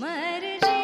मरी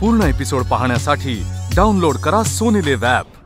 पूर्ण एपिसोड पहाड़ डाउनलोड करा सोनीले ऐप